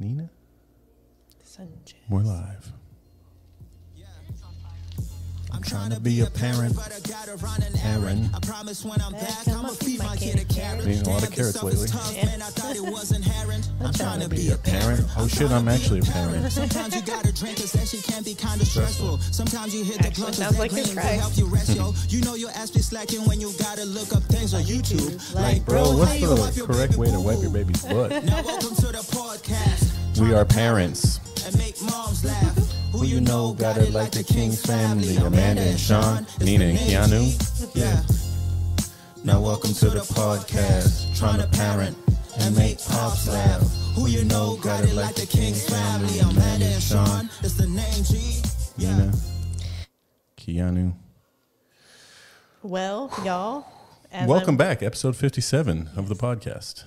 Nina, Sanchez. we're live. I'm trying to be a parent. Aaron. I promise when I'm Back, back, I'ma I'ma feed feed my my kid kid a a carrot. Eating a lot of carrots this stuff is lately. man. I thought it was inherent. I'm trying to be a Parent? parent. Oh shit, I'm actually a parent. Sometimes you gotta drink cause that shit can be kinda stressful. Sometimes you hit the Actually, blunt sounds cause like that his green help you rest, yo. You know your ass be slacking when you gotta look up things on YouTube. Like, Bro, what's how you wipe the your correct way to wipe your baby's butt? Now welcome to the podcast. We are parents. And make moms laugh. Who you know got it like the King's family? Amanda and Sean, Nina and Keanu. Yeah. Now welcome to the podcast. Trying to parent and make pops laugh. Who you know got it like the King's family? Amanda and Sean, It's the name G. Nina, Keanu. Well, y'all. Welcome I'm- back, episode 57 of the podcast.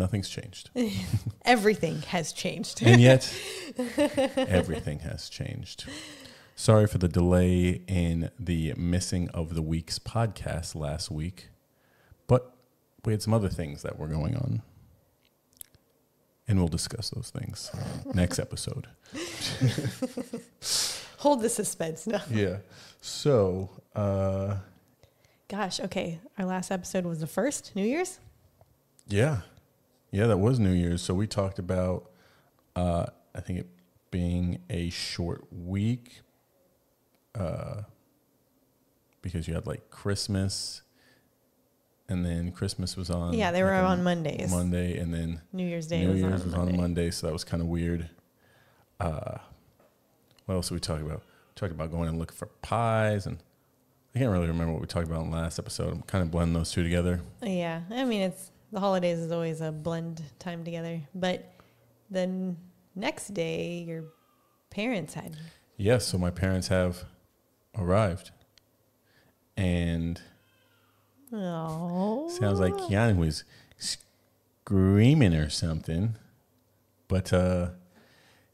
Nothing's changed. Everything has changed. And yet, everything has changed. Sorry for the delay in the missing of the week's podcast last week, but we had some other things that were going on. And we'll discuss those things next episode. Hold the suspense now. Yeah. So, uh, Gosh, okay. Our last episode was the first, New Year's? yeah. Yeah, that was New Year's. So we talked about, uh, I think it being a short week uh, because you had like Christmas and then Christmas was on. Yeah, they were like, on Mondays. Monday and then New Year's Day New was, Year's on, was Monday. on a Monday. So that was kind of weird. Uh, what else did we talk about? We talked about going and looking for pies and I can't really remember what we talked about in the last episode. I'm kind of blending those two together. Yeah, I mean, it's the holidays is always a blend time together. But then next day, your parents had. Yes, so my parents have arrived. And Oh. sounds like Keanu was screaming or something. But uh,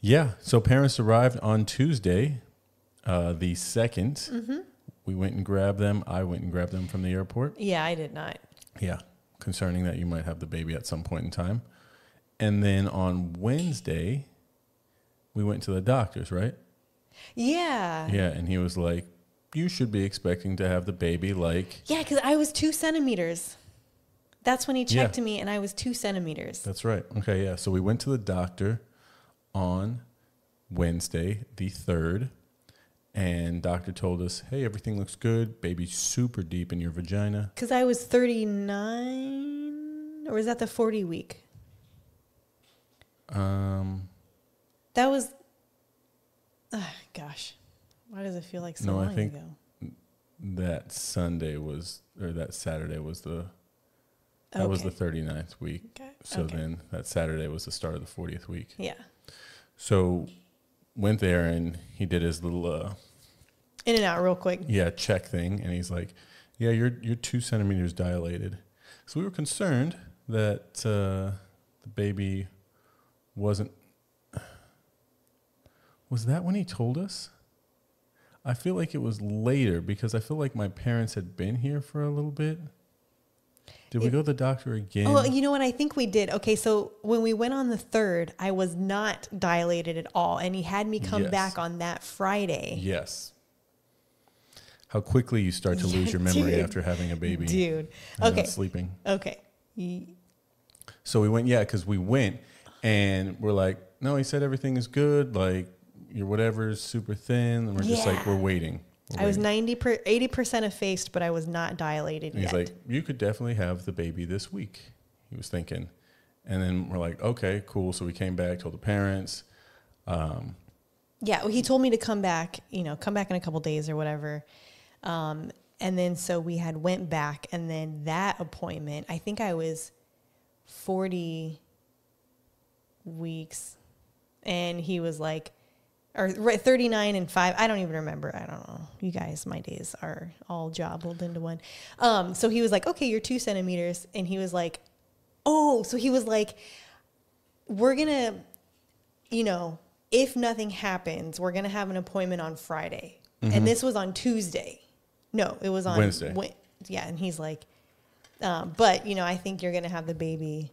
yeah, so parents arrived on Tuesday, uh, the 2nd. We went and grabbed them. I went and grabbed them from the airport. Yeah, I did not. Yeah, concerning that you might have the baby at some point in time. And then on Wednesday, we went to the doctor's, right? Yeah. Yeah, and he was like, "You should be expecting to have the baby like." Yeah, because I was two centimeters. That's when he Yeah. checked me, and I was two centimeters. That's right. Okay, yeah. So we went to the doctor on Wednesday, the third, and doctor told us, "Hey, everything looks good. Baby's super deep in your vagina." Because I was 39, or was that the 40 week? Um, That was, ah, gosh, why does it feel like so No, I long think- ago? that Sunday was, or that Saturday was the, that was the Okay. 39th week. Okay. So okay. then that Saturday was the start of the 40th week. yeah, So went there and he did his little uh, in and out real quick. yeah check thing, and he's like, "Yeah, you're you're two centimeters dilated." So we were concerned that uh, the baby wasn't. Was that when he told us? I feel like it was later because I feel like my parents had been here for a little bit. Did we go to the doctor again? Oh, you know what? I think we did. Okay, so when we went on the third, I was not dilated at all, and he had me come Yes. back on that Friday. yes. How quickly you start to lose your memory Dude. after having a baby Dude. Okay. sleeping. Okay. So we went, yeah, because we went and we're like, no, he said everything is good. Like your whatever is super thin. And we're just like, we're waiting. We're I was waiting. 90 per, 80% effaced, but I was not dilated And he's yet. like, you could definitely have the baby this week. He was thinking. And then we're like, okay, cool. So we came back, told the parents. Um, Yeah, well, he told me to come back, you know, come back in a couple days or whatever. Um, and then so we had went back, and then that appointment, I think I was forty weeks, and he was like, or thirty nine and five. I don't even remember. I don't know. You guys, my days are all jobbled into one. Um, so he was like, okay, you're two centimeters, and he was like, oh, so he was like, we're gonna you know, if nothing happens, we're gonna have an appointment on Friday, and this was on Tuesday. No, it was on Wednesday. Wed- yeah, and he's like, um, but you know, I think you're gonna have the baby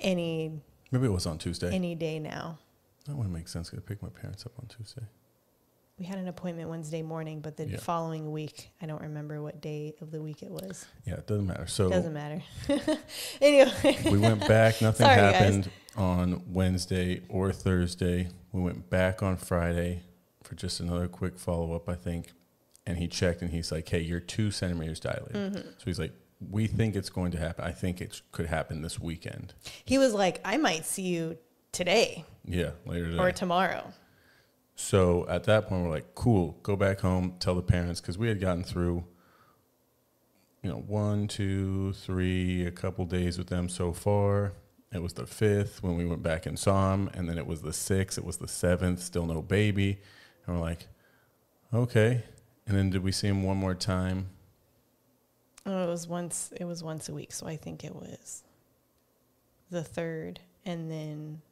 any Maybe it was on Tuesday. any day now. that wouldn't make sense. Gonna pick my parents up on Tuesday. We had an appointment Wednesday morning, but the Yeah. following week, I don't remember what day of the week it was. Yeah, it doesn't matter. So Doesn't matter. anyway, we went back. Nothing Sorry, guys. happened on Wednesday or Thursday. We went back on Friday for just another quick follow up, I think. And he checked and he's like, hey, you're two centimeters dilated. Mm-hmm. So he's like, we think it's going to happen. I think it could happen this weekend. he was like, I might see you today Yeah, later today. or tomorrow. So at that point, we're like, cool, go back home, tell the parents, because we had gotten through, you know, one, two, three, a couple days with them so far. It was the fifth when we went back and saw him, and then it was the sixth, it was the seventh, still no baby. And we're like, okay. And then did we see him one more time? Oh, it was once. It was once a week, so I think it was the third, and then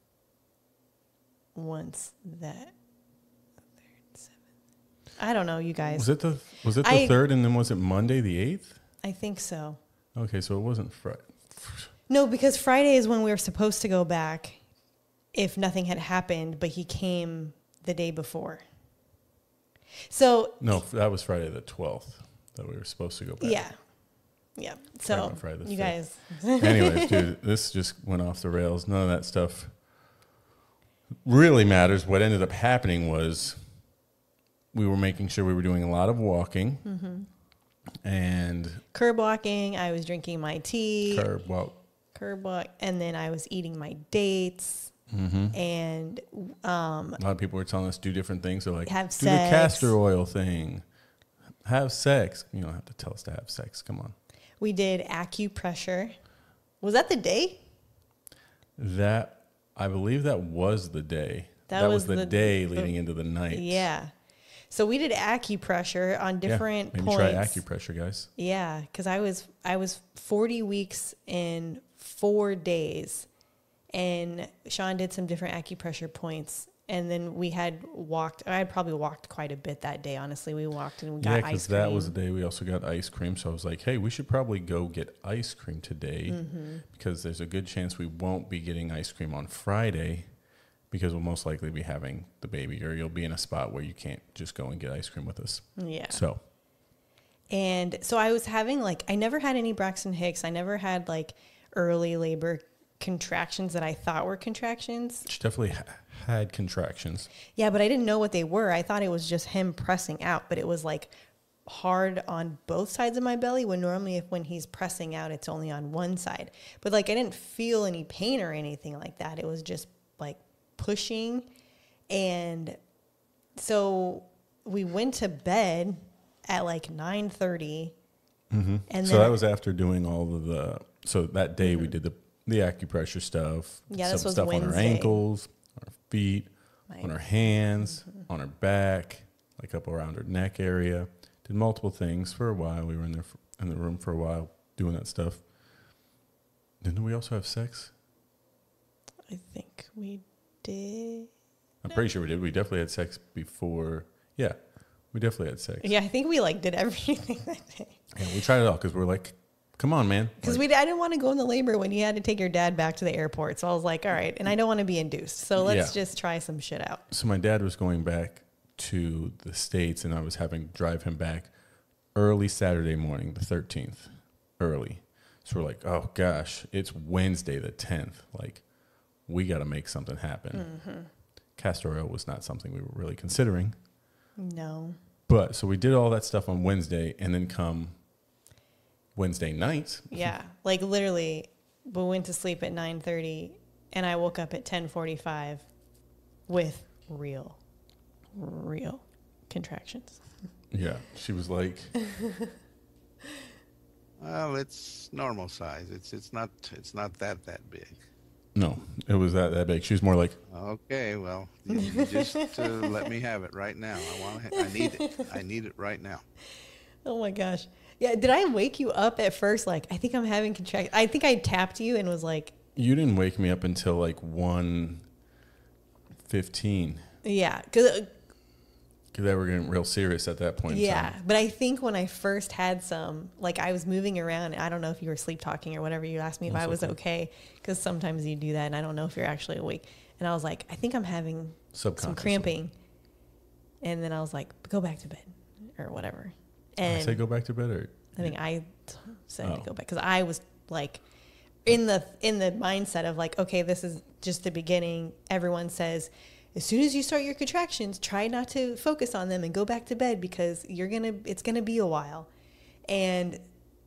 once that third, seventh. I don't know, you guys. Was it the was it the I- third, and then was it Monday the eighth? I think so. Okay, so it wasn't Friday. No, because Friday is when we were supposed to go back if nothing had happened, but he came the day before. So, No, that was Friday the twelfth that we were supposed to go back. yeah. Yeah. So, Friday you 5th. guys, Anyways, dude, this just went off the rails. None of that stuff really matters. What ended up happening was we were making sure we were doing a lot of walking Mm-hmm. and curb walking, I was drinking my tea, curb walk. curb walk, and then I was eating my dates. Mm-hmm. And um, A lot of people were telling us do different things. So like, Have do the castor oil thing, have sex. You don't have to tell us to have sex. Come on. we did acupressure. Was that the day? That I believe that was the day. That That, was was, the, day the- leading into the night. Yeah. So we did acupressure on Yeah, different maybe points. try acupressure, guys. Yeah, because I was I was forty weeks in four days, and Sean did some different acupressure points, and then we had walked. I had probably walked quite a bit that day. Honestly, we walked and we got Yeah, ice because cream. that was the day we also got ice cream. So I was like, hey, we should probably go get ice cream today Mm-hmm. because there's a good chance we won't be getting ice cream on Friday because we'll most likely be having the baby or you'll be in a spot where you can't just go and get ice cream with us. yeah. So, And so I was having like I never had any Braxton Hicks. I never had like early labor contractions that I thought were contractions. she definitely ha- had contractions. Yeah, but I didn't know what they were. I thought it was just him pressing out, but it was like hard on both sides of my belly when normally if when he's pressing out it's only on one side. But like I didn't feel any pain or anything like that. It was just like pushing and so we went to bed at like 9:30 mm-hmm. and then so that was after doing all of the. So that day we mm-hmm. did the the acupressure stuff. Yeah, some stuff on our Wednesday. ankles, on our feet, My- on our hands, mm-hmm. on our back, like up around our neck area. Did multiple things for a while. We were in there for, in the room for a while doing that stuff. Didn't we also have sex? I think we did. I'm pretty sure we did. We definitely had sex before. Yeah, we definitely had sex. Yeah, I think we like did everything that day. Yeah, we tried it all because we're like, come on, man. Because Like, we, I didn't want to go into labor when you had to take your dad back to the airport. So I was like, all right, and I don't want to be induced. So let's Yeah. just try some shit out. so my dad was going back to the states and i was having to drive him back early saturday morning the 13th early so we're like oh gosh it's wednesday the 10th like we got to make something happen mm-hmm. castor oil was not something we were really considering No. but so we did all that stuff on wednesday and then come wednesday night Yeah. like literally, we went to sleep at 9.30 and I woke up at 10.45 with real, real contractions. yeah she was like Well, it's normal size. It's it's not it's not that that big. no it was that that big she was more like Okay, well, you, you just uh, let me have it right now. I want I need it. I need it right now. Oh my gosh. Yeah. Did I wake you up at first? Like, I think I'm having contractions. I think I tapped you and was like, you didn't wake me up until like 1 15 yeah. Because uh, they were getting real serious at that point. in Yeah, but I think when I first had some, like I was moving around. I don't know if you were sleep talking or whatever. You asked me if That's I was okay. okay because sometimes you do that, and I don't know if you're actually awake. And I was like, I think I'm having some cramping. And then I was like, go back to bed or whatever. And I say go back to bed or I think I said Oh. to go back because I was like in the in the mindset of like, okay, this is just the beginning. Everyone says as soon as you start your contractions, try not to focus on them and go back to bed because you're gonna it's gonna be a while. And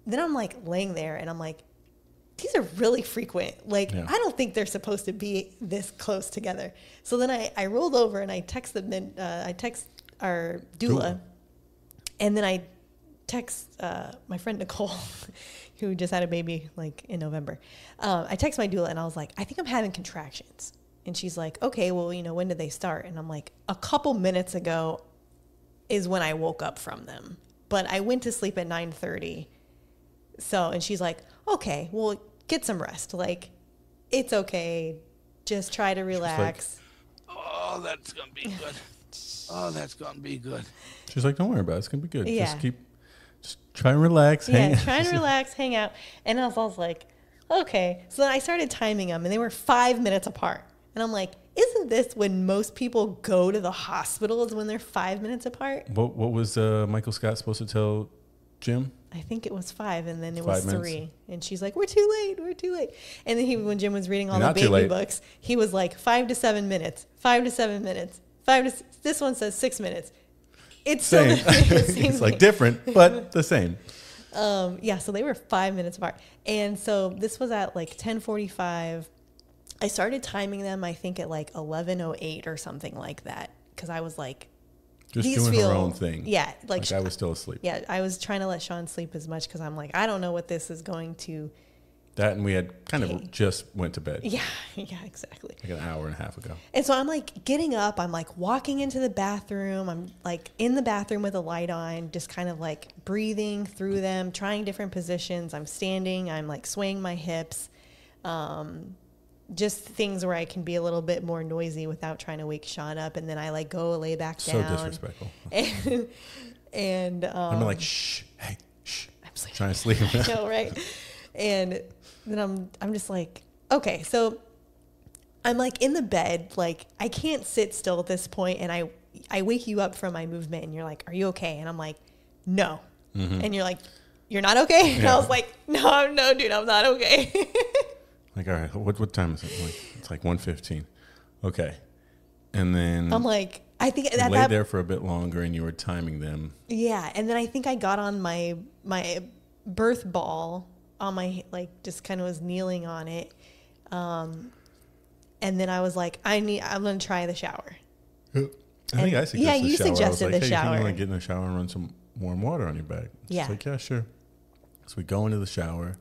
then I'm like laying there and I'm like, these are really frequent. Like Yeah. I don't think they're supposed to be this close together. So then I, I rolled over and I text the uh, I text our doula, Doula. and then I text uh, my friend Nicole, who just had a baby like in November. Um, I text my doula and I was like, I think I'm having contractions. And she's like, okay, well, you know, when did they start? And I'm like, a couple minutes ago is when I woke up from them. But I went to sleep at 9:30. So, and she's like, okay, well, get some rest. Like, it's okay. Just try to like, relax. Oh, that's gonna be good. Oh, that's gonna be good. she's like, don't worry about it. It's gonna be good. Yeah. Just keep, just try and relax. yeah, trying to relax, hang out. And I was, I was like, okay. So then I started timing them, and they were five minutes apart. And I'm like, isn't this when most people go to the hospital is when they're five minutes apart? What what was uh, Michael Scott supposed to tell Jim? I think it was five, and then it Five was minutes. three. And she's like, "We're too late. We're too late." And then he, when Jim was reading all You're the baby books, he was like, five to seven minutes. Five to seven minutes. Five to. This one says six minutes. It's Same. still the same it's like different, but the same. Um, yeah, so they were five minutes apart, and so this was at like ten forty-five. I started timing them, I think, at like eleven oh eight or something like that, because I was like, Just These doing feel- her own thing. yeah, like, Like, I was still asleep. yeah, I was trying to let Sean sleep as much because I'm like, I don't know what this is going to. That and we had kind Okay. of just went to bed Yeah, yeah, exactly. like an hour and a half ago. And so I'm like getting up, I'm like walking into the bathroom. I'm like in the bathroom with a light on, just kind of like breathing through them, trying different positions. I'm standing, I'm like swaying my hips. Um, just things where I can be a little bit more noisy without trying to wake Sean up. And then I like go lay back So down. So disrespectful. And, and um, I'm like, shh, hey, shh. I'm sleeping. Trying to sleep. I know, right? And then I'm I'm just like, okay, so I'm like in the bed, like I can't sit still at this point, and I I wake you up from my movement, and you're like, "Are you okay?" And I'm like, "No," and you're like, "You're not okay?" And Mm-hmm. Yeah. I was like, "No, no, dude, I'm not okay." like, all right, what what time is it? Like, it's like 1.15. Okay. And then I'm like, I think you at laid that there for a bit longer and you were timing them. Yeah, and then I think I got on my my birth ball on my like just kind of was kneeling on it, um, and then I was like, I need I'm gonna try the shower. I think And- I suggested yeah, the you shower. Suggested like, the hey, You shower. can like get in the shower and run some warm water on your back. She's Yeah. like, yeah, sure. So we go into the shower.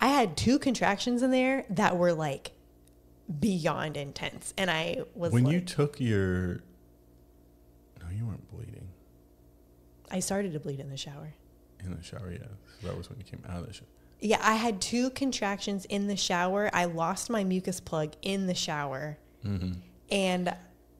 I had two contractions in there that were like beyond intense, and I was When like, you took your, no, you weren't bleeding I started to bleed in the shower. in the shower. Yeah, so that was when you came out of the shower. Yeah, I had two contractions in the shower. I lost my mucus plug in the shower, mm-hmm. and And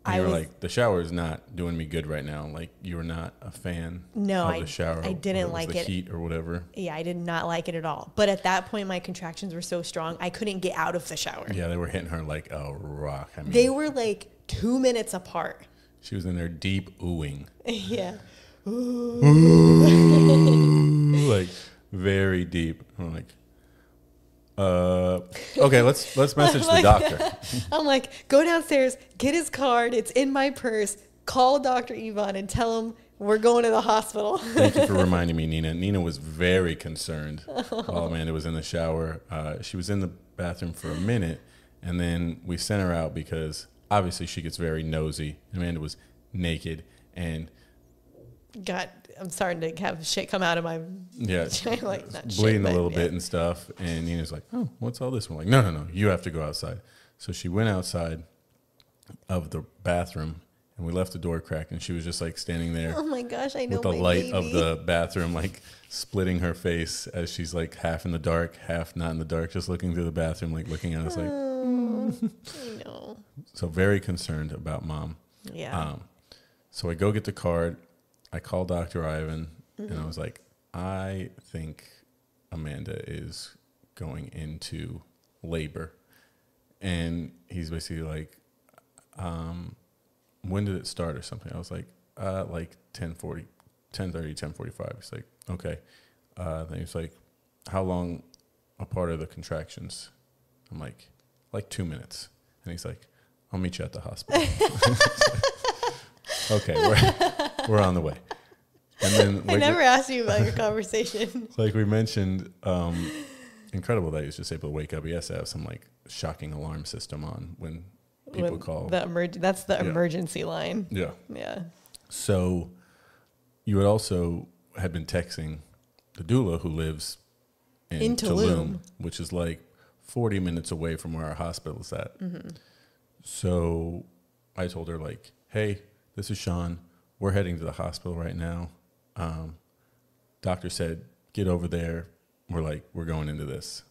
I were was like, the shower is not doing me good right now. Like you were not a fan No, of I- the shower. I didn't was like the it. heat or whatever. yeah, I did not like it at all. But at that point, my contractions were so strong, I couldn't get out of the shower. Yeah, they were hitting her like a rock. I mean, They were like two minutes apart. she was in there deep oohing, yeah. Ooh. like very deep. I'm like, uh, okay, let's let's message the doctor. I'm like, go downstairs, get his card. It's in my purse. Call Dr. Yvonne and tell him we're going to the hospital. Thank you for reminding me, Nina. Nina was very concerned while Amanda was in the shower. Uh, she was in the bathroom for a minute, and then we sent her out because obviously she gets very nosy. Amanda was naked, and God, I'm starting to have shit come out of my. yeah, Like, not shit, bleeding a little yeah. bit and stuff. And Nina's like, "Oh, what's all this?" We're like, "No, no, no. You have to go outside." So she went outside of the bathroom, and we left the door cracked, and she was just like standing there. Oh my gosh, I know with the light of the bathroom like splitting her face as she's like half in the dark, half not in the dark, just looking through the bathroom, like looking at us like I know. so very concerned about mom. Yeah. Um, So I go get the card. I call Dr. Ivan and I was like, I think Amanda is going into labor. And he's basically like, um, when did it start or something? I was like, uh, like 1040, 1030, 1045. He's like, okay. Uh, then he's like, how long apart are the contractions? I'm like, like two minutes. And he's like, I'll meet you at the hospital. okay, we're, we're on the way. And then I like, never asked you about your conversation. like we mentioned, um, incredible that he was just able to wake up. He has to have some like shocking alarm system on when people When call. the emerg- That's the Yeah. emergency line. yeah. Yeah. So you had also had been texting the doula who lives in, In Tulum, Tulum. which is like 40 minutes away from where our hospital is at. So I told her like, "Hey, this is Sean. We're heading to the hospital right now. Um, doctor said get over there. We're like, we're going into this."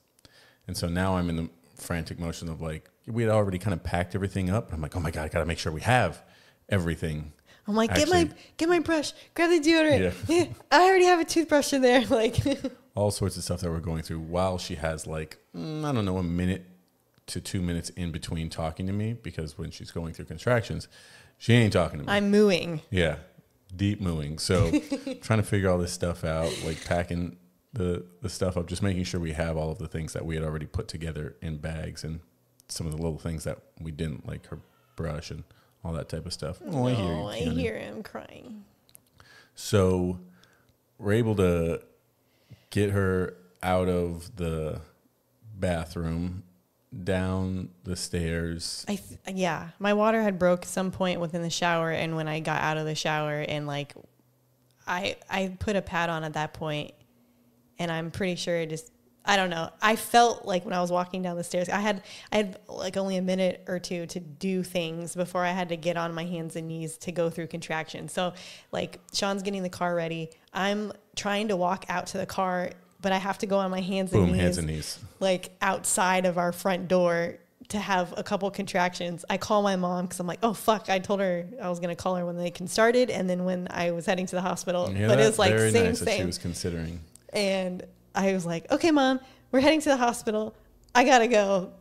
And so now I'm in the frantic motion of like, we had already kind of packed everything up. I'm like, oh my god, I got to make sure we have everything. I'm like, get my Actually- get my brush, grab the deodorant. Yeah. I already have a toothbrush in there. Like, all sorts of stuff that we're going through while she has like mm, I don't know a minute to two minutes in between talking to me because when she's going through contractions, she ain't talking to me. I'm mooing. yeah, deep mooing. So trying to figure all this stuff out, like packing the the stuff up, just making sure we have all of the things that we had already put together in bags and some of the little things that we didn't like her brush and all that type of stuff. Oh, I hear you. Oh, I hear him crying. So we're able to get her out of the bathroom, down the stairs. I yeah, my water had broke some point within the shower, and when I got out of the shower and like, I I put a pad on at that point, and I'm pretty sure it just I don't know. I felt like when I was walking down the stairs, I had I had like only a minute or two to do things before I had to get on my hands and knees to go through contractions. So like Sean's getting the car ready, I'm trying to walk out to the car, but I have to go on my hands and Boom, knees hands and knees. like outside of our front door to have a couple contractions. I call my mom because I'm like, oh fuck! I told her I was gonna call her when they can started, and then when I was heading to the hospital. But it was like Very same nice that she was considering. And I was like, okay, mom, we're heading to the hospital. I gotta go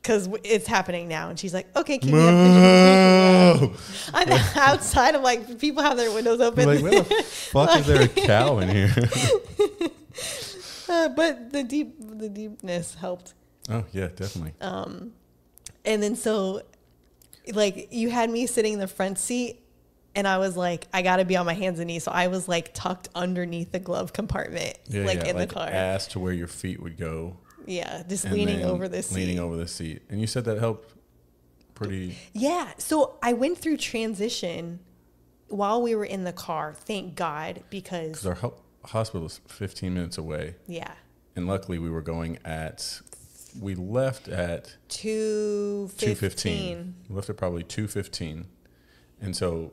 because it's happening now. And she's like, okay, keep me up. I'm outside. I'm like, people have their windows open. like, where the fuck is there a cow in here? Uh, but the deep, the deepness helped. oh yeah, definitely. Um, and then so, like, you had me sitting in the front seat, and I was like, I gotta be on my hands and knees. So I was like tucked underneath the glove compartment, yeah, like yeah, in like the car. ass to where your feet would go. yeah, just leaning over the seat. Leaning over the seat, and you said that helped pretty. Yeah. So I went through transition while we were in the car. Thank God, because our ho- hospital is 15 minutes away, yeah, and luckily we were going at. We left at two two fifteen. fifteen. We left at probably two fifteen, and so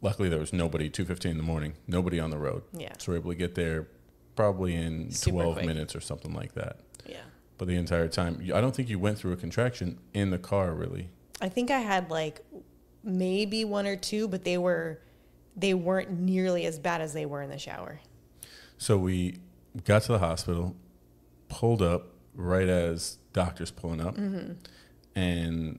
luckily there was nobody two fifteen in the morning. Nobody on the road. Yeah. So we're able to get there probably in Super twelve quick. minutes or something like that. Yeah. But the entire time, I don't think you went through a contraction in the car really. I think I had like maybe one or two, but they were they weren't nearly as bad as they were in the shower. So we got to the hospital, pulled up right as doctor's pulling up, Mm-hmm. and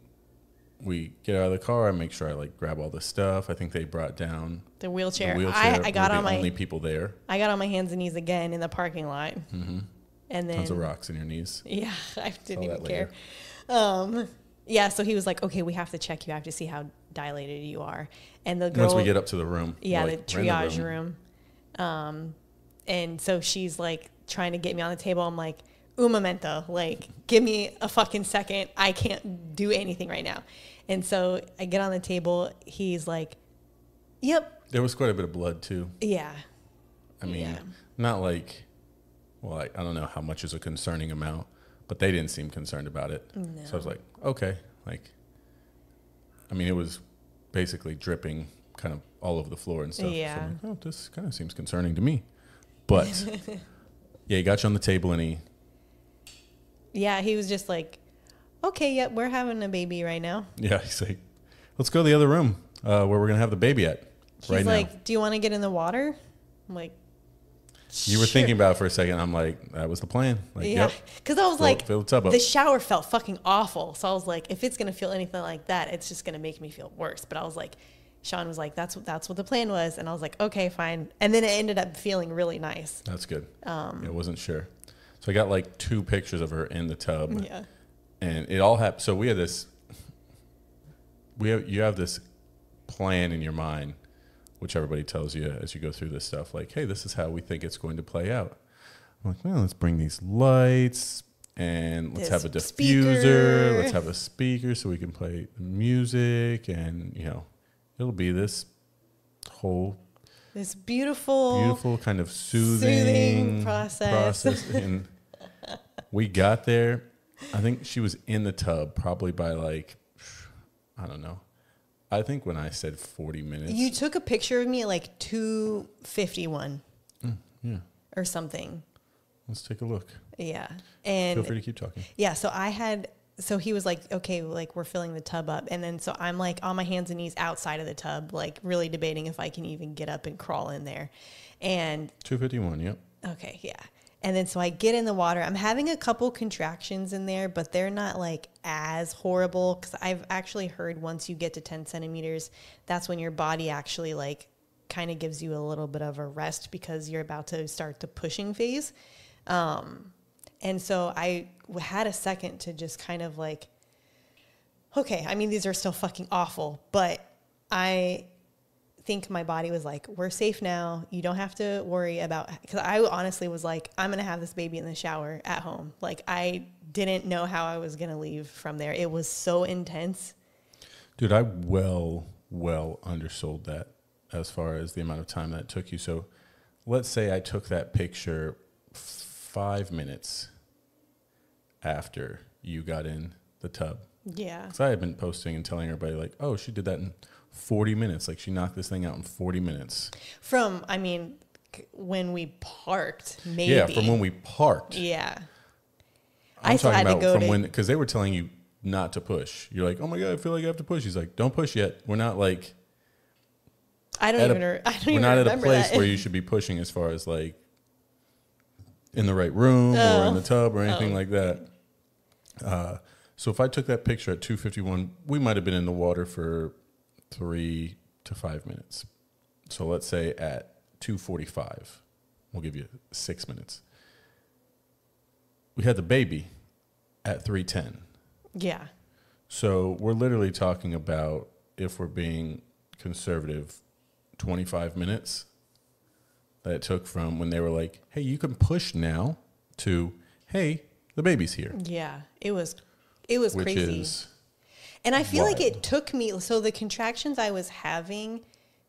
we get out of the car. I make sure I like grab all the stuff. I think they brought down The wheelchair. the wheelchair. I, I got on the my only people there. I got on my hands and knees again in the parking lot, hmm and then Tons of rocks in your knees. Yeah, I didn't even care. Um, yeah, so he was like, "Okay, we have to check you. I have to see how dilated you are." And the girl, Once we get up to the room, yeah, we're the like, we're in triage room. Um, and so she's like trying to get me on the table. I'm like, "Un momento, like, give me a fucking second. I can't do anything right now." And so I get on the table. He's like, "Yep, There was quite a bit of blood too. yeah." I mean, Yeah. not like, well, I, I don't know how much is a concerning amount, but they didn't seem concerned about it. So I was like, okay, like, I mean, it was basically dripping kind of all over the floor and stuff. So Yeah. I'm like, oh, this kind of seems concerning to me. But yeah, he got you on the table and he, Yeah, he was just like, "Okay, yep, we're having a baby right now." yeah, he's like, let's go to the other room. uh, where we're gonna have the baby at He's right like, now. "Do you want to get in the water?" I'm like, You were "Sure." thinking about it for a second. I'm like, that was the plan. Like, Yeah, yep. because I was Fill- like, fill the tub up. the shower felt fucking awful. So I was like, if it's gonna feel anything like that, it's just gonna make me feel worse. But I was like, Sean was like, that's what that's what the plan was, and I was like, okay, fine. And then it ended up feeling really nice. That's good. Um, I wasn't sure. So I got like two pictures of her in the tub. Yeah, and it all happened. So we had this. We have you have this plan in your mind, which everybody tells you as you go through this stuff. Like, hey, this is how we think it's going to play out. I'm like, well, let's bring these lights and let's This have a diffuser. speaker. Let's have a speaker so we can play music, and you know, it'll be this whole this beautiful, beautiful kind of soothing, Soothing process. process. And we got there. I think she was in the tub probably by like, I don't know. I think when I said 40 minutes. You took a picture of me at like two fifty one mm, yeah. or something. Let's take a look. Yeah, and Feel free to keep talking. Yeah, so I had so he was like, okay, like we're filling the tub up, and then so I'm like on my hands and knees outside of the tub, like really debating if I can even get up and crawl in there, and 251, yep. okay, yeah, and then so I get in the water. I'm having a couple contractions in there, but they're not like as horrible because I've actually heard once you get to 10 centimeters, that's when your body actually like kind of gives you a little bit of a rest because you're about to start the pushing phase. Um, and so I had a second to just kind of like, okay, I mean, these are still fucking awful, but I think my body was like, we're safe now. You don't have to worry about, because I honestly was like, I'm going to have this baby in the shower at home. Like, I didn't know how I was going to leave from there. It was so intense. Dude, I well, well undersold that as far as the amount of time that took you. So let's say I took that picture five minutes after you got in the tub. Yeah. Because I had been posting and telling everybody, like, oh, she did that in 40 minutes. Like, she knocked this thing out in 40 minutes. From, I mean, when we parked, maybe. Yeah, from when we parked. Yeah. I'm I talking about go from when, because they were telling you not to push. You're like, oh my God, I feel like I have to push. He's like, don't push yet. We're not like, I don't even, a, I don't we're even not at a place where you should be pushing as far as like in the right room or Oh. in the tub or anything like that. Uh, so if I took that picture at 251, we might have been in the water for three to five minutes. So let's say at 245, we'll give you six minutes. We had the baby at 310. yeah. So we're literally talking about, if we're being conservative, 25 minutes that it took from when they were like, hey, you can push now to, hey, the baby's here. Yeah. It was, it was Which crazy. is, And I feel like it took me so the contractions I was having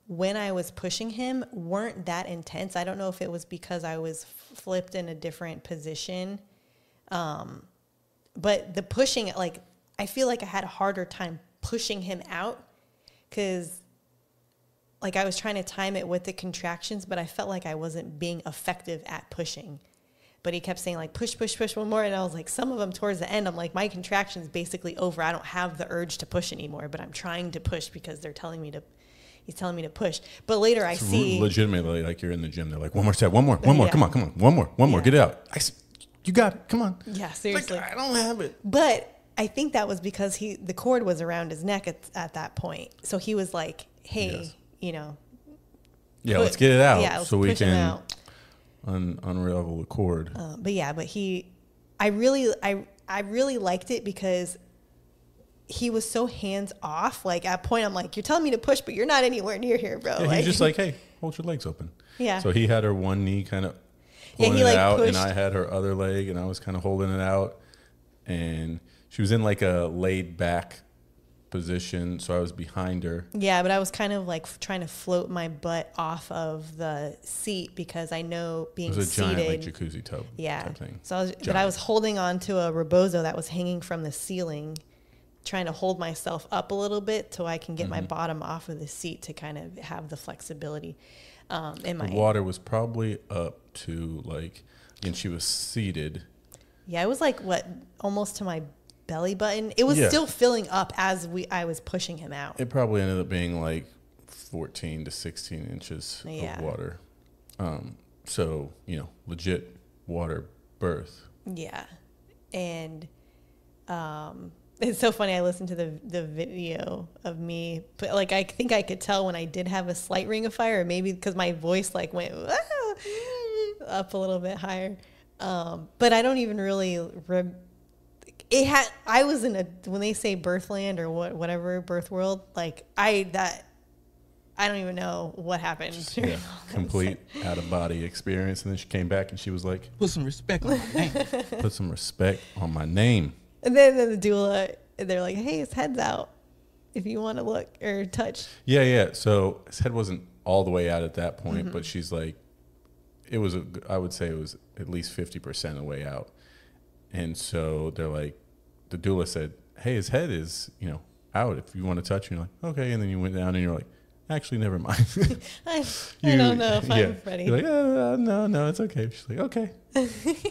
when I was pushing him weren't that intense. I don't know if it was because I was flipped in a different position. Um, but the pushing, like, I feel like I had a harder time pushing him out because, like, I was trying to time it with the contractions, but I felt like I wasn't being effective at pushing. But he kept saying like push, push, push one more, and I was like, some of them towards the end, I'm like, my contraction's basically over. I don't have the urge to push anymore, but I'm trying to push because they're telling me to. He's telling me to push. But later I see, legitimately like you're in the gym. They're like, one more step, one more, one more, Yeah. come on, come on, one more, one more, Yeah. get it out. I you got it, come on. yeah, seriously. Like, I don't have it. But I think that was because he the cord was around his neck at, at that point. So he was like, "Hey, Yes. You know, Yeah, put- let's get it out Yeah, so we can un- unravel the cord. Uh, but yeah, but he, I really, I, I really liked it because he was so hands off. Like at a point, I'm like, "You're telling me to push, but you're not anywhere near here, bro." Yeah, like, he's just like, hey, hold your legs open. Yeah. So he had her one knee kind of Yeah, pulling he, it like, out, and I had her other leg, and I was kind of holding it out, and she was in like a laid back position, so I was behind her. Yeah, but I was kind of like f- trying to float my butt off of the seat because I know being It was a seated. giant like jacuzzi tub Yeah. type thing. So I was, but I was holding on to a rebozo that was hanging from the ceiling, trying to hold myself up a little bit so I can get Mm-hmm. my bottom off of the seat to kind of have the flexibility um, in my. The water was probably up to like, and she was seated. Yeah, it was like what almost to my belly button. It was Yeah. still filling up as we I was pushing him out. It probably ended up being like 14 to 16 inches Yeah. of water. Um, so, you know, legit water birth. Yeah. And um it's so funny I listened to the the video of me but like I think I could tell when I did have a slight ring of fire or maybe because my voice like went "Ah," up a little bit higher. Um but I don't even really re- it had I was in a when they say birthland or what whatever birth world like I that I don't even know what happened. during Yeah, complete out of body experience. And then she came back and she was like, Put some respect on my name. put some respect on my name. And then, then the doula, they're like, "Hey, his head's out. If you want to look or touch." Yeah, yeah. So his head wasn't all the way out at that point, Mm-hmm. but she's like, it was, a, I would say it was at least 50% of the way out. And so they're like, the doula said, hey, his head is, you know, out. If you want to touch, you're like, okay. And then you went down and you're like, actually, never mind. I, I You- don't know if yeah. I'm ready. You're like, uh, no, no, it's okay. She's like, okay.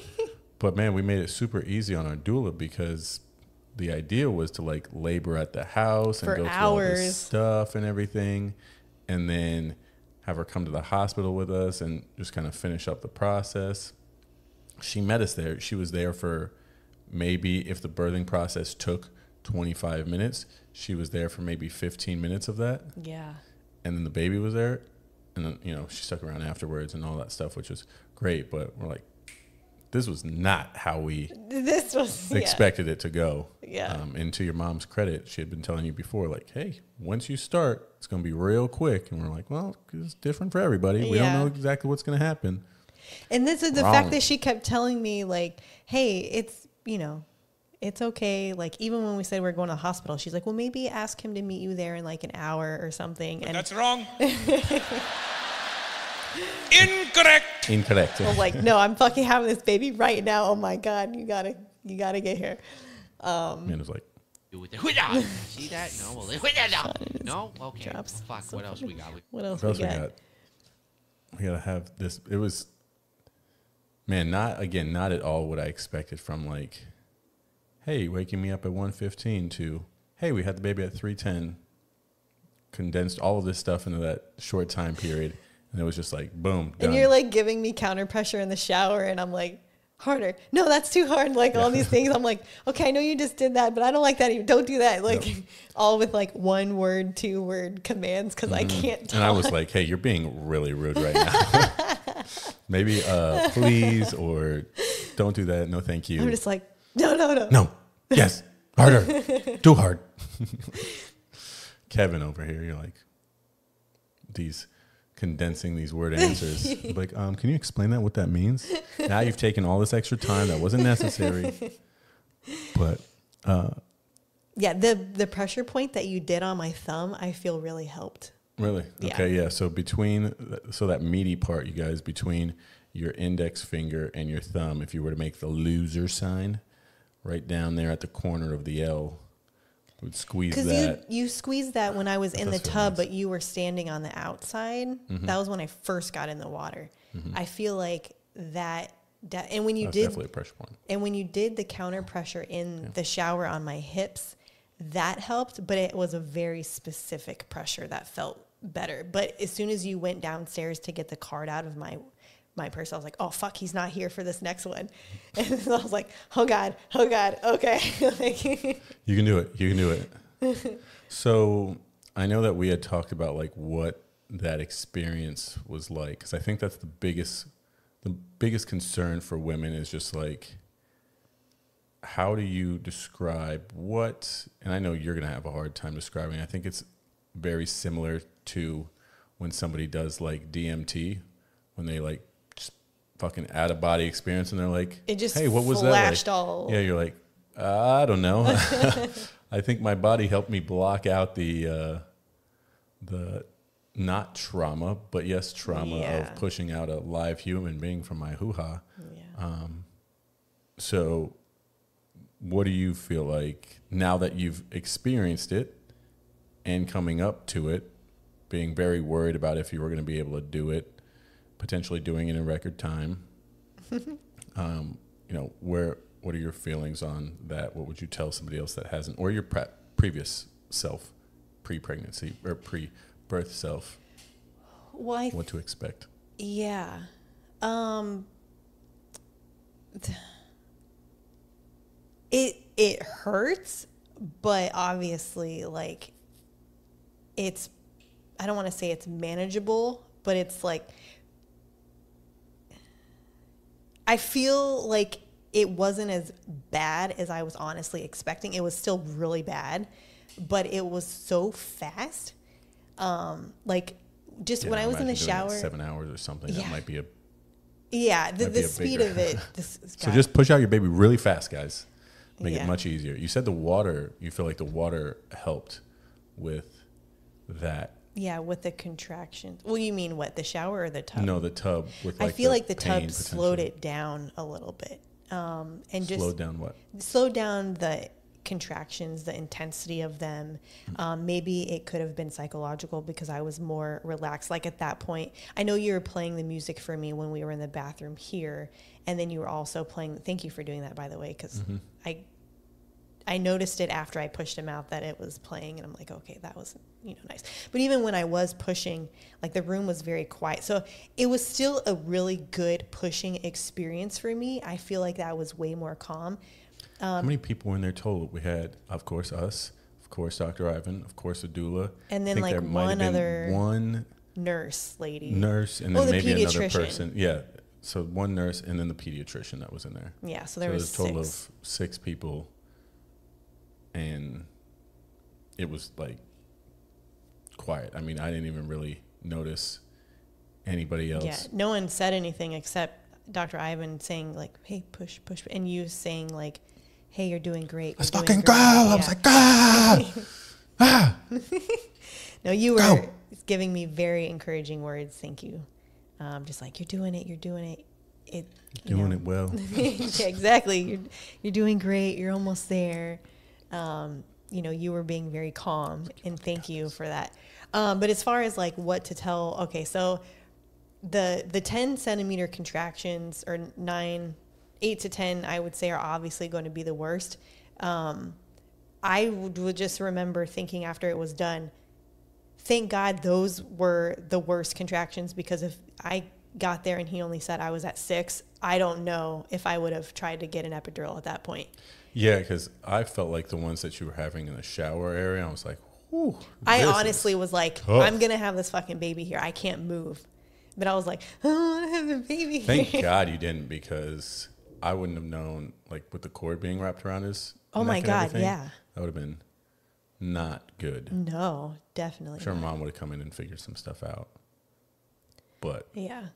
but man, we made it super easy on our doula because the idea was to like labor at the house and For go through all this stuff and everything, and then have her come to the hospital with us and just kind of finish up the process. She met us there. She was there for maybe if the birthing process took 25 minutes, she was there for maybe 15 minutes of that yeah. and then the baby was there and then you know she stuck around afterwards and all that stuff which was great but we're like this was not how we This was yeah. expected it to go Yeah. um, and to your mom's credit she had been telling you before like hey once you start it's going to be real quick and we're like well it's different for everybody we Yeah. don't know exactly what's going to happen And this is the Wrong. fact that she kept telling me, like, "Hey, it's you know, it's okay." Like even when we said we are going to the hospital, she's like, "Well, maybe ask him to meet you there in like an hour or something." And That's wrong. Incorrect. incorrect I was like, "No, I'm fucking having this baby right now. Oh my god, you gotta, you gotta get here." Um, man was like Do it. Hoo-yah! See that? No. Well, hoo-yah! No. Okay. drops. Fuck. So what else we got? What else, what else we we got? got we gotta have this it was man not again not at all what i expected from like hey waking me up at 1.15 to hey we had the baby at 3.10 condensed all of this stuff into that short time period and it was just like boom done. And you're like giving me counter pressure in the shower, and I'm like, harder. No, that's too hard. Like all these things. I'm like, okay, I know you just did that, but I don't like that. either. Don't do that. Like all with like one word, two word commands because I can't talk. Mm-hmm. and i was like hey you're being really rude right now maybe uh please or don't do that no thank you I'm just like, no, no, no. No. Yes. Harder. Too hard. Kevin over here, you're like these condensing these word answers. like, um, can you explain that what that means? Now you've taken all this extra time that wasn't necessary. But Yeah, the the pressure point that you did on my thumb, I feel really helped. Really, Yeah. okay, yeah. So between so that meaty part, you guys, between your index finger and your thumb, if you were to make the loser sign, right down there at the corner of the L, would squeeze Because that. you you squeezed that when I was in the That's what it tub, is. but you were standing on the outside. Mm-hmm. That was when I first got in the water. I feel like that. that and when you That's did definitely a pressure point. And when you did the counter pressure in the shower on my hips, that helped, but it was a very specific pressure that felt better. But as soon as you went downstairs to get the card out of my my purse, I was like, "Oh fuck, he's not here for this next one," and I was like, "Oh god, oh god, okay." Like, You can do it. You can do it. so I know that we had talked about like what that experience was like because I think that's the biggest the biggest concern for women is just like how do you describe what and I know you're gonna have a hard time describing. I think it's very similar to when somebody does like DMT when they like just fucking out of body experience and they're like It just hey what was that like? all- yeah you're like I don't know. I think my body helped me block out the uh, the not trauma, but yes, trauma Yeah. of pushing out a live human being from my hoo ha. yeah. So, what do you feel like now that you've experienced it and coming up to it, being very worried about if you were going to be able to do it, potentially doing it in record time? um, you know, where what are your feelings on that? What would you tell somebody else that hasn't, or your pre- previous self, pre-pregnancy or pre-birth self, Well, I what to expect? Yeah. Um th- it it hurts, but obviously like it's I don't want to say it's manageable, but it's like I feel like it wasn't as bad as I was honestly expecting. It was still really bad, but it was so fast. Um like just when I was in the shower, seven hours or something, Yeah. that might be a. yeah, the, the speed bigger- of it. This, So just push out your baby really fast, guys. Make Yeah. it much easier. You said the water. You feel like the water helped with that. yeah, with the contractions. Well, you mean what? The shower or the tub? No, the tub with. I Like feel like the tub slowed it down a little bit, um, and just Slowed down what? slowed down the contractions, the intensity of them. Mm. Um, maybe it could have been psychological because I was more relaxed. Like at that point, I know you were playing the music for me when we were in the bathroom here, and then you were also playing. Thank you for doing that, by the way, because Mm-hmm. I I noticed it after I pushed him out that it was playing, and I'm like, okay, that was you know nice. But even when I was pushing, like the room was very quiet, so it was still a really good pushing experience for me. I feel like that was way more calm. How um, many people were in there total? We had, of course, us. Of course, Dr. Ivan. Of course, a doula. And I then, think like, there might have one other- one Nurse lady, nurse and Oh, then the maybe another person. Yeah. So one nurse and then the pediatrician that was in there. yeah. So there so was there's a total six. of six people, and it was like quiet. I mean, I didn't even really notice anybody else. Yeah, no one said anything except Dr. Ivan saying like, "Hey, push, push," and you saying like, "Hey, you're doing great." Let's you're fucking go! great." I was like, ah! ah! No, you were Go. giving me very encouraging words. Thank you. Um, just like you're doing it, you're doing it. It you Doing know. it well. yeah, exactly. You're you're doing great. You're almost there. Um, you know, you were being very calm, and thank you for that. Um, but as far as like what to tell, okay, so the the 10 centimeter contractions or nine, eight to 10, I would say are obviously going to be the worst. Um, I would, would just remember thinking after it was done, thank God those were the worst contractions because if I got there and he only said I was at six, I don't know if I would have tried to get an epidural at that point. Yeah, because I felt like the ones that you were having in the shower area, I was like, whew. I honestly was like, tough. I'm gonna have this fucking baby here. I can't move. But I was like, oh, I have the baby Thank here. God you didn't because I wouldn't have known, like, with the cord being wrapped around his. Oh my God, yeah. That would have been not good. No, definitely. I'm sure not. mom would have come in and figured some stuff out. But Yeah.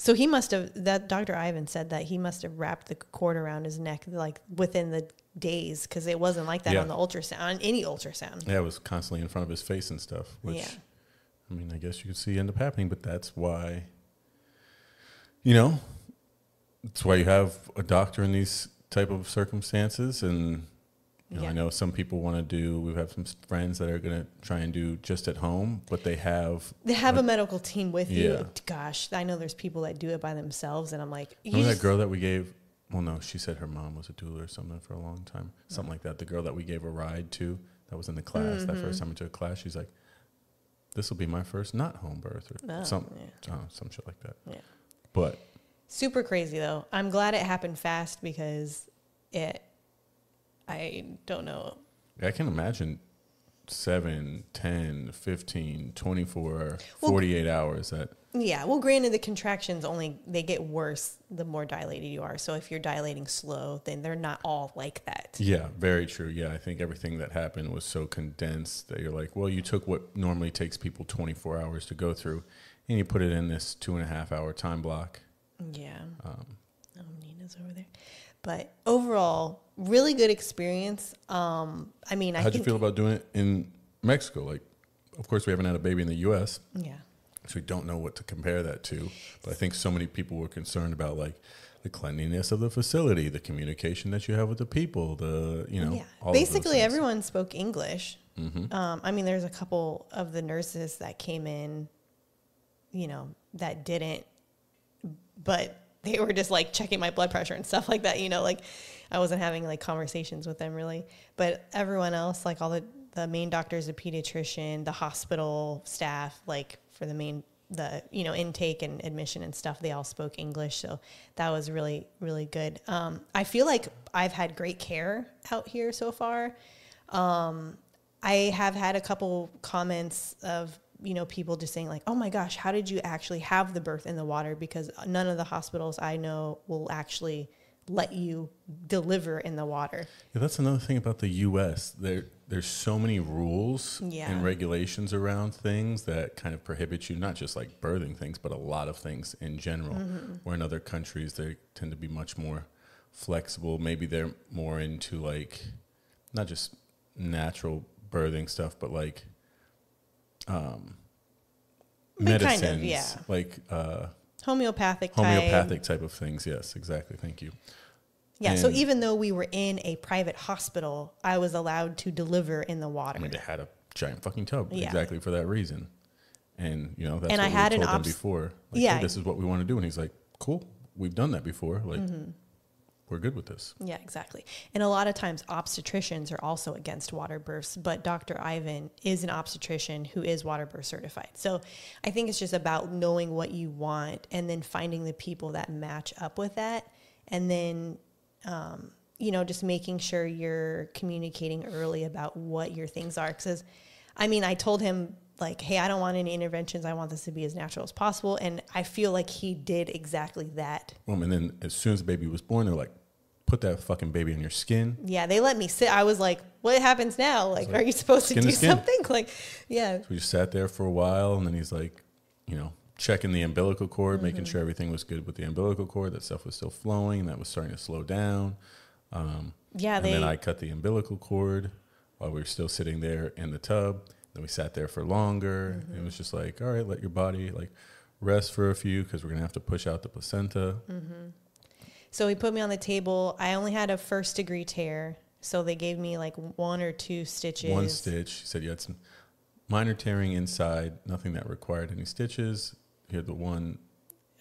So he must have that Dr. Ivan said that he must have wrapped the cord around his neck like within the days because it wasn't like that Yeah. on the ultrasound on any ultrasound. yeah, it was constantly in front of his face and stuff, which Yeah. I mean, I guess you could see end up happening, but that's why, you know, that's why you have a doctor in these type of circumstances. And, you know, Yeah. I know some people want to do, we have some friends that are going to try and do just at home, but they have, They have a medical team with you. Yeah. Gosh, I know there's people that do it by themselves, and I'm like, you that girl that we gave, well, no, she said her mom was a doula or something for a long time, something like that. The girl that we gave a ride to that was in the class, that Mm-hmm. first time we took a class, she's like, this will be my first not home birth or Oh, some, yeah. oh, some shit like that. Yeah. But Super crazy though. I'm glad it happened fast because it. I don't know. I can imagine 7, 10, 15, 24, Well, 48 hours that Yeah. Well, granted, the contractions only they get worse the more dilated you are. So if you're dilating slow, then they're not all like that. yeah, very true. Yeah, I think everything that happened was so condensed that you're like, well, you took what normally takes people 24 hours to go through and you put it in this two and a half hour time block. Yeah. Um, Oh, Nina's over there. But overall, really good experience. Um, I mean, I How'd you feel about doing it in Mexico? Like, of course, we haven't had a baby in the U.S., Yeah. so we don't know what to compare that to. But I think so many people were concerned about like the cleanliness of the facility, the communication that you have with the people, the you know, yeah. all Basically, everyone spoke English. Mm-hmm. Um, I mean, there's a couple of the nurses that came in, you know, that didn't, but they were just like checking my blood pressure and stuff like that. You know, like I wasn't having like conversations with them really. But everyone else, like all the the main doctors, the pediatrician, the hospital staff, like for the main the you know intake and admission and stuff they all spoke english so that was really really good um, i feel like i've had great care out here so far um, i have had a couple comments of you know people just saying like oh my gosh how did you actually have the birth in the water because none of the hospitals i know will actually let you deliver in the water Yeah, that's another thing about the U.S. There, there's so many rules Yeah. and regulations around things that kind of prohibit you, not just like birthing things, but a lot of things in general. Mm-hmm. Where in other countries they tend to be much more flexible. Maybe they're more into like not just natural birthing stuff, but like um, They kind of, medicines, yeah. like uh, homeopathic type. homeopathic type of things. Yes, exactly. Thank you. yeah so even though we were in a private hospital i was allowed to deliver in the water I mean, they had a giant fucking tub Yeah. exactly for that reason. And you know, that's And what I we had an told him obs- before. Like, Yeah. hey, this is what we want to do. And he's like, cool, we've done that before. Like, Mm-hmm. We're good with this. Yeah, exactly. And a lot of times obstetricians are also against water births, but Dr. Ivan is an obstetrician who is water birth certified. So I think it's just about knowing what you want and then finding the people that match up with that. And then, um, you know, just making sure you're communicating early about what your things are. Because, I mean, I told him, like, hey, I don't want any interventions. I want this to be as natural as possible. And I feel like he did exactly that. Um, and then as soon as the baby was born, they're like, put that fucking baby on your skin. Yeah, they let me sit. I was like, "What happens now? Like, are you supposed to do to something?" Like, yeah, We just sat there for a while. And then he's like, you know, checking the umbilical cord, making Mm-hmm. sure everything was good with the umbilical cord, that stuff was still flowing, and that was starting to slow down. Um, yeah. and They then I cut the umbilical cord while we were still sitting there in the tub. Then we sat there for longer. Mm-hmm. It was just like, all right, let your body like rest for a few because we're gonna have to push out the placenta. Mm. So he put me on the table. I only had a first degree tear, so they gave me like one or two stitches. One stitch. He said you had some minor tearing inside, nothing that required any stitches. You had the one,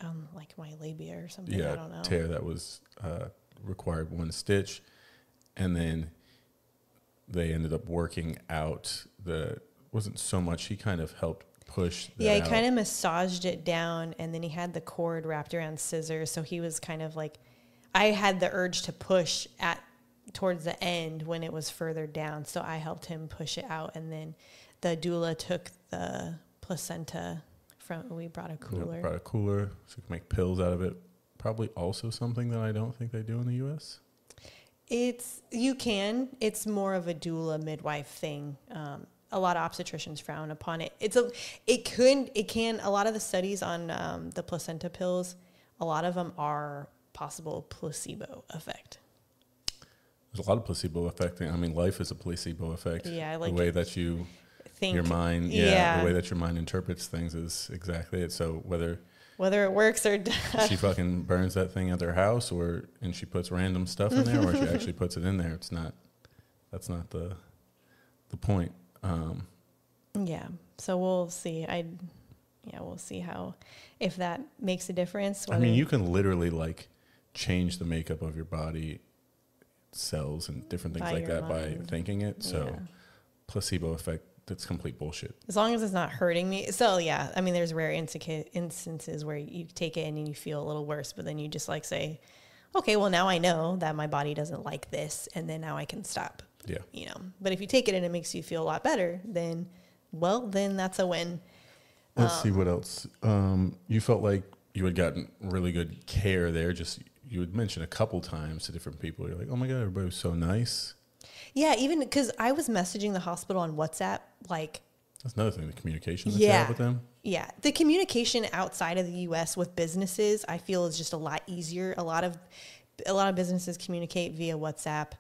um, like my labia or something. Yeah, I don't know. tear that was uh, required one stitch, and then they ended up working out the wasn't so much. He kind of helped push. Yeah, he out. kind of massaged it down, and then he had the cord wrapped around scissors. So he was kind of like, I had the urge to push at towards the end when it was further down. So I helped him push it out, and then the doula took the placenta from. We brought a cooler. brought a cooler so you can make pills out of it. Probably also something that I don't think they do in the U.S. It's you can. It's more of a doula midwife thing. Um, a lot of obstetricians frown upon it. It's a. It could. It can. A lot of the studies on um, the placenta pills, a lot of them are possible placebo effect. There's a lot of placebo effect. I mean, life is a placebo effect. Yeah, I like the way it. that you Think your mind, yeah, yeah. the way that your mind interprets things is exactly it. So whether whether it works or she fucking burns that thing at their house, or and she puts random stuff in there, or she actually puts it in there, it's not. That's not the the point. Um, yeah. So we'll see. I yeah, we'll see how if that makes a difference. I mean, you can literally like change the makeup of your body cells and different things By like that by thinking it. So Yeah. placebo effect, that's complete bullshit. as long as it's not hurting me. So yeah, I mean, there's rare instances where you take it and you feel a little worse, but then you just like say, okay, well now I know that my body doesn't like this, and then now I can stop. Yeah. You know, but if you take it and it makes you feel a lot better, then well, then that's a win. Let's see what else. Um, you felt like you had gotten really good care there. Just you would mention a couple times to different people. You're like, oh my god, everybody was so nice. Yeah, even because I was messaging the hospital on WhatsApp, like That's another thing. The communication that you Yeah. have with them. Yeah, the communication outside of the U.S. with businesses, I feel, is just a lot easier. A lot of a lot of businesses communicate via WhatsApp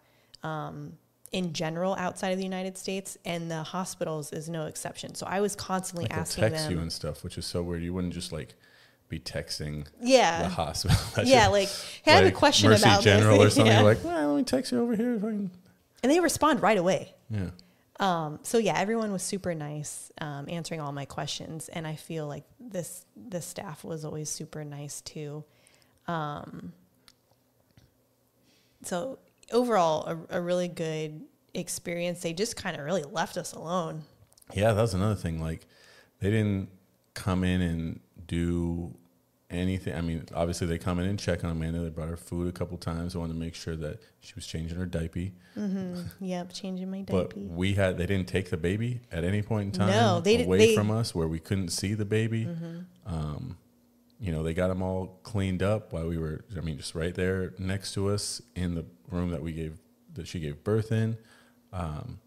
um, in general outside of the United States, and the hospitals is no exception. So I was constantly Like asking text them, you and stuff, which is so weird. You wouldn't just like be texting yeah. the hospital. Yeah, like hey, I have a like, question Mercy about General this. or something. Yeah. Like, well, let me text you over here. And they respond right away. Yeah. Um, so yeah, everyone was super nice, um, answering all my questions, and I feel like this this staff was always super nice too. Um, So overall, a, a really good experience. They just kind of really left us alone. Yeah, that was another thing. Like, they didn't come in and do anything. I mean, obviously, they come in and check on Amanda. They brought her food a couple times. They wanted to make sure that she was changing her diaper. Yep, changing my diaper. But we had, they didn't take the baby at any point in time No, they away they- Mm-hmm. from us where we couldn't see the baby. Um, you know, they got them all cleaned up while we were, I mean, just right there next to us in the room that we gave, that she gave birth in. Um,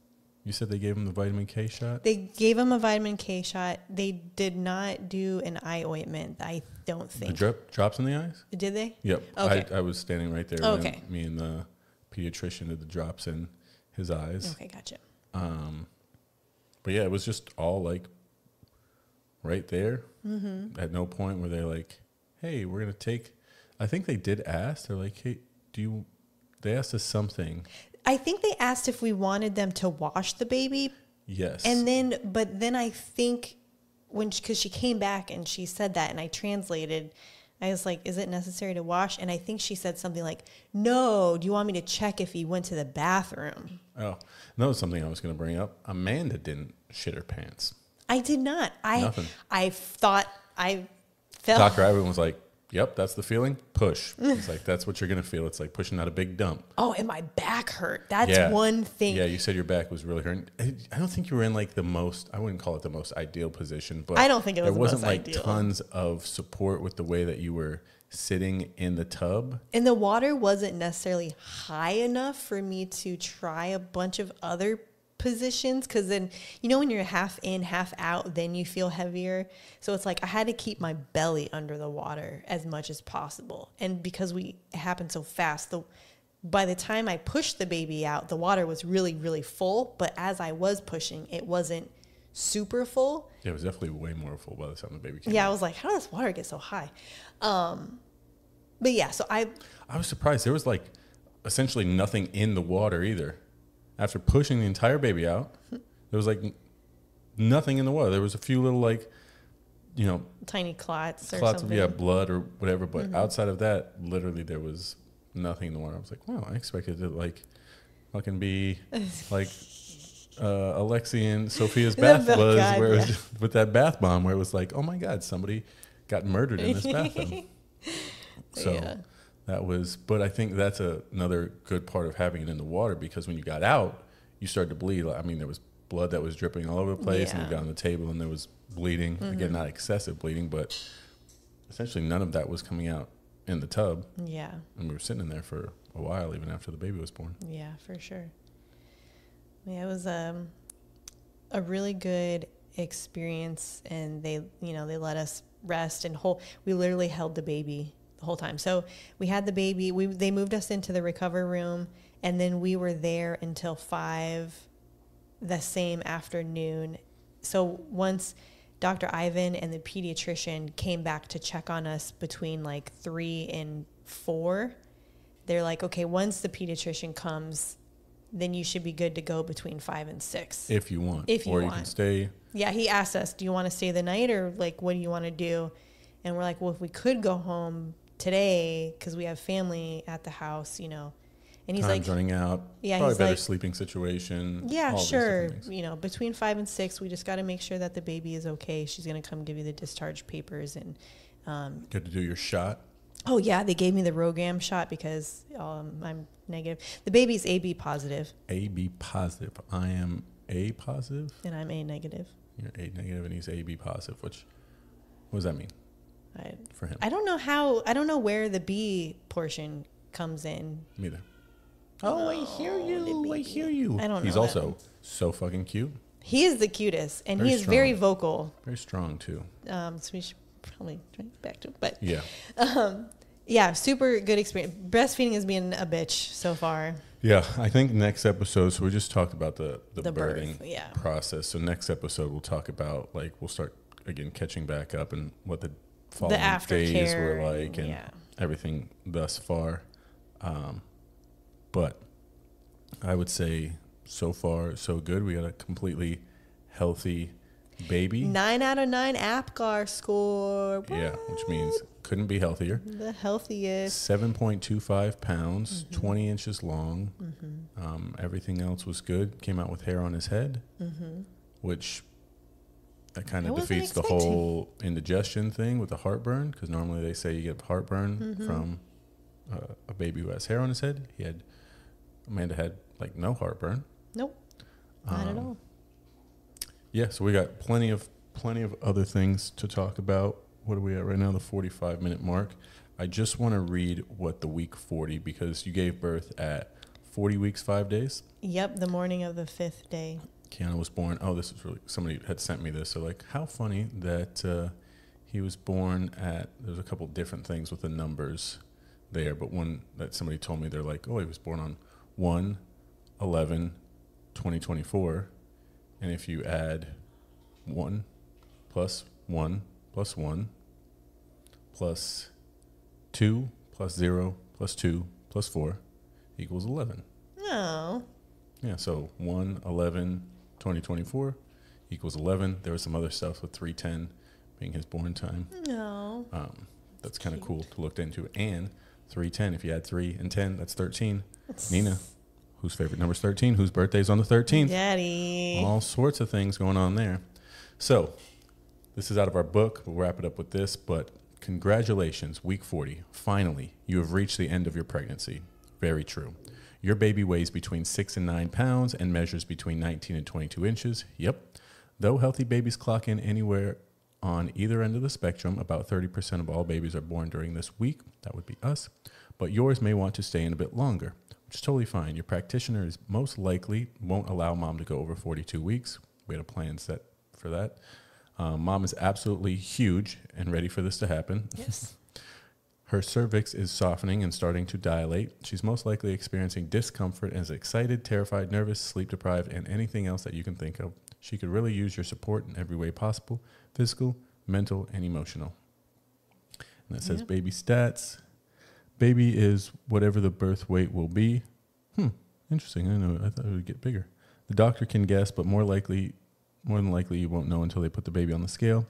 you said they gave him the vitamin K shot? They gave him a vitamin K shot. They did not do an eye ointment. I don't The think. drip drops in the eyes? Did they? Yep. Okay. I, I was standing right there Okay. me and the pediatrician did the drops in his eyes. Okay, gotcha. Um, but yeah, it was just all like right there. Mm-hmm. At no point were they like, "Hey, we're gonna take." I think they did ask. They're like, "Hey, do you?" They asked us something. I think they asked if we wanted them to wash the baby, Yes. and then, but then I think when because she came back and she said that, and I translated. I was like, "Is it necessary to wash?" And I think she said something like, "No. Do you want me to check if he went to the bathroom?" oh, that was something I was gonna bring up. Amanda didn't shit her pants. I did not. I Nothing. I thought I felt. Doctor Ivan was like, "Yep, that's the feeling. Push." It's like that's what you're gonna feel. It's like pushing out a big dump. Oh, and my back hurt. That's one thing. Yeah, you said your back was really hurting. I don't think you were in like the most. I wouldn't call it the most ideal position, but I don't think it was there the wasn't most like ideal. tons of support with the way that you were sitting in the tub. And the water wasn't necessarily high enough for me to try a bunch of other positions because then you know when you're half in half out then you feel heavier so it's like i had to keep my belly under the water as much as possible and because we it happened so fast the by the time i pushed the baby out the water was really really full but as i was pushing it wasn't super full Yeah, it was definitely way more full by the time the baby came. yeah i was like how does water get so high um but yeah so i I was surprised. There was like essentially nothing in the water either. After pushing the entire baby out, there was like nothing in the water. There was a few little like, you know, tiny clots or clots of yeah blood or whatever. But outside of that, literally there was nothing in the water. I was like, wow, I expected it like fucking be like uh, Alexi and Sophia's bath was God, where yeah. with that bath bomb where it was like, oh my god, somebody got murdered in this bathroom. so Yeah. That was, but I think that's a, another good part of having it in the water because when you got out, you started to bleed. I mean, there was blood that was dripping all over the place, and Yeah. Mm-hmm. we got on the table and there was bleeding. Again, not excessive bleeding, but essentially none of that was coming out in the tub. yeah And we were sitting in there for a while, even after the baby was born. Yeah, for sure. Yeah, it was um, a really good experience, and they, you know, they let us rest and hold We literally held the baby the whole time. So we had the baby. We they moved us into the recovery room, and then we were there until five, the same afternoon. So once Dr. Ivan and the pediatrician came back to check on us between like three and four, they're like, okay, once the pediatrician comes, then you should be good to go between five and six. If you want. If you or you can want. stay. yeah, he asked us, do you want to stay the night or like, what do you want to do? And we're like, well, if we could go home today because we have family at the house, you know. And he's Time's like, running out. Yeah, Probably better like- sleeping situation. yeah, sure. You know, between five and six, we just got to make sure that the baby is okay. She's going to come give you the discharge papers. And, um, Get to do your shot. oh, yeah, they gave me the RhoGAM shot because um, I'm negative. The baby's AB positive A B positive. I am A positive. and I'm A negative. You're A negative and he's A B positive. Which, what does that mean I, for him? I don't know how, I don't know where the B portion comes in. Me either. Oh, I hear you. I hear you. I don't He's know also so fucking cute. He is the cutest and Very he is very vocal. Very strong too. Um, so we should probably try back to. But Yeah. um, yeah, super good experience. Breastfeeding has been a bitch so far. Yeah. I think next episode. So we just talked about the the, The birth, birthing yeah. process. So next episode we'll talk about like we'll start again catching back up and what the following days aftercare were like and yeah. everything thus far. Um, but I would say so far so good. We got a completely healthy baby. Nine out of nine APGAR score. Yeah, which means couldn't be healthier. The healthiest. 7.25 pounds, Mm-hmm. 20 inches long. Um, everything else was good. Came out with hair on his head, which that kind. Of defeats the whole indigestion thing with the heartburn because normally they say you get heartburn Mm-hmm. from uh, a baby who has hair on his head. He had, Amanda had like no heartburn. Nope. Not at Um, all. Yeah, so we got plenty of plenty of other things to talk about. What are we at right now? The 45 minute mark. I just want to read what the week 40 because you gave birth at 40 weeks 5 days. Yep, the morning of the fifth day. Keanu was born. Oh, this is really somebody had sent me this. So like how funny that uh, he was born at there's a couple different things with the numbers there, but one that somebody told me they're like, "Oh, he was born on 1 11 2024." And if you add 1 plus 1 plus 1 plus 2 plus 0 plus 2 plus 4 equals 11. Oh, Yeah, so 1, 11, 2024 equals 11. There was some other stuff with 310 being his born time. no. Um, that's kind of cool to look into. And 310, if you add 3 and 10, that's 13. Nina, whose favorite number is 13? Whose birthday's on the 13th? Daddy. All sorts of things going on there. So, this is out of our book. We'll wrap it up with this, but congratulations, week 40. Finally, you have reached the end of your pregnancy. Very true. Your baby weighs between 6 and 9 pounds and measures between 19 and 22 inches. Yep. Though healthy babies clock in anywhere on either end of the spectrum, about 30% of all babies are born during this week. That would be us. But yours may want to stay in a bit longer, which is totally fine. Your practitioner is most likely won't allow mom to go over 42 weeks. We had a plan set for that. Um, mom is absolutely huge and ready for this to happen. Yes. Her cervix is softening and starting to dilate. She's most likely experiencing discomfort and is excited, terrified, nervous, sleep deprived, and anything else that you can think of. She could really use your support in every way possible physical, mental, and emotional. And that says Yeah. baby stats. Baby is whatever the birth weight will be. Hmm, interesting. I know. I thought it would get bigger. The doctor can guess, but more likely, more than likely, you won't know until they put the baby on the scale.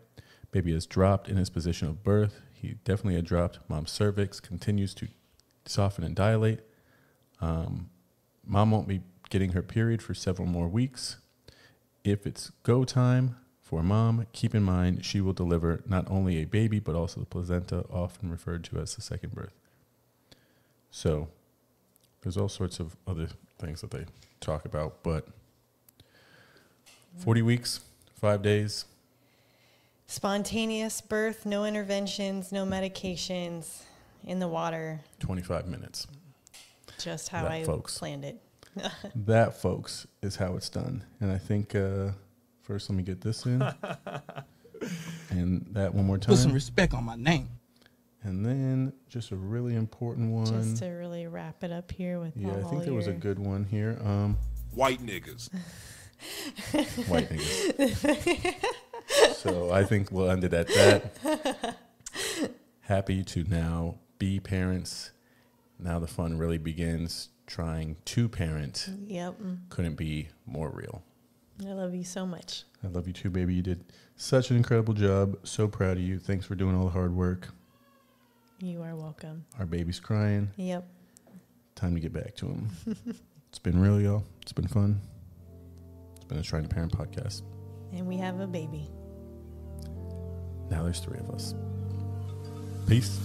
Baby has dropped in his position of birth. He definitely had dropped. Mom's cervix continues to soften and dilate. Um, mom won't be getting her period for several more weeks. If it's go time for mom, keep in mind she will deliver not only a baby, but also the placenta, often referred to as the second birth. So there's all sorts of other things that they talk about, but 40 weeks, five days, Spontaneous birth, no interventions, no medications, in the water, 25 minutes. just how That, I folks. planned it. That, folks, is how it's done. And I think uh, first, let me get this in. and that one more time. Put some respect on my name. And then just a really important one. Just to really wrap it up here with yeah, I think there was a good one here. Um, White niggas. white niggas. so I think we'll end it at that. Happy to now be parents. Now the fun really begins. Trying to parent Yep. couldn't be more real. I love you so much. I love you too, baby. You did such an incredible job. So proud of you. Thanks for doing all the hard work. You are welcome. Our baby's crying. Yep. Time to get back to him. it's been real, y'all. It's been fun. It's been a Trying to Parent podcast. And we have a baby. Now there's three of us. Peace.